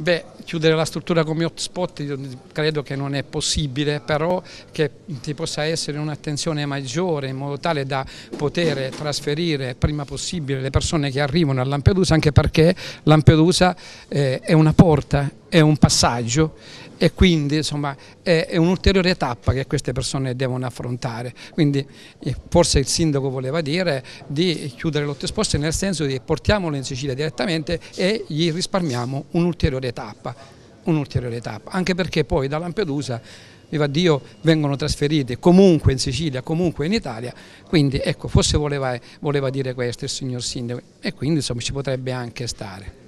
Beh, chiudere la struttura come hotspot credo che non è possibile, però che ci possa essere un'attenzione maggiore in modo tale da poter trasferire prima possibile le persone che arrivano a Lampedusa, anche perché Lampedusa eh, è una porta, è un passaggio e quindi insomma, è, è un'ulteriore tappa che queste persone devono affrontare. Quindi eh, forse il sindaco voleva dire di chiudere l'hotspot nel senso di portiamolo in Sicilia direttamente e gli risparmiamo un'ulteriore tappa, un'ulteriore tappa, anche perché poi da Lampedusa viva Dio, vengono trasferiti comunque in Sicilia, comunque in Italia, quindi ecco, forse voleva, voleva dire questo il signor Sindaco e quindi insomma ci potrebbe anche stare.